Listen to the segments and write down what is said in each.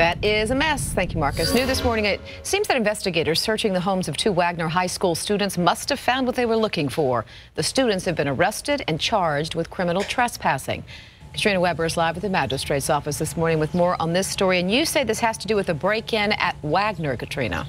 That is a mess. Thank you, Marcus. New this morning, it seems that investigators searching the homes of two Wagner High School students must have found what they were looking for. The students have been arrested and charged with criminal trespassing. Katrina Weber is live at the magistrate's office this morning with more on this story. And you say this has to do with a break-in at Wagner, Katrina.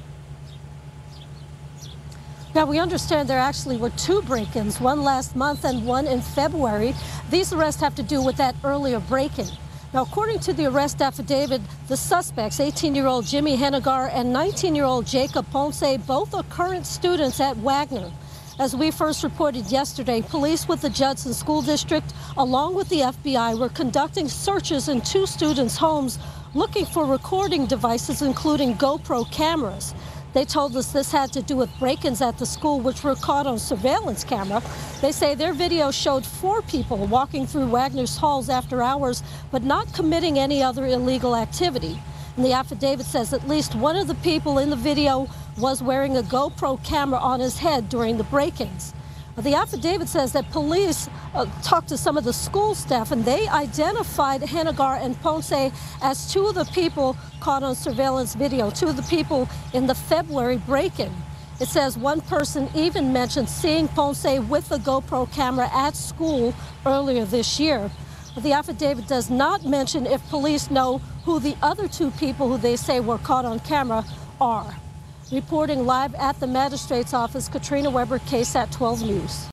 Now, we understand there actually were two break-ins, one last month and one in February. These arrests have to do with that earlier break-in. Now, according to the arrest affidavit, the suspects, 18-year-old Jimmy Hennigar and 19-year-old Jacob Ponce, both are current students at Wagner. As we first reported yesterday, police with the Judson School District, along with the FBI, were conducting searches in two students' homes looking for recording devices, including GoPro cameras. They told us this had to do with break-ins at the school, which were caught on surveillance camera. They say their video showed four people walking through Wagner's halls after hours, but not committing any other illegal activity. And the affidavit says at least one of the people in the video was wearing a GoPro camera on his head during the break-ins. The affidavit says that police uh, talked to some of the school staff and they identified Hennigar and Ponce as two of the people caught on surveillance video, two of the people in the February break-in. It says one person even mentioned seeing Ponce with a GoPro camera at school earlier this year. The affidavit does not mention if police know who the other two people who they say were caught on camera are. Reporting live at the magistrate's office, Katrina Weber, KSAT 12 News.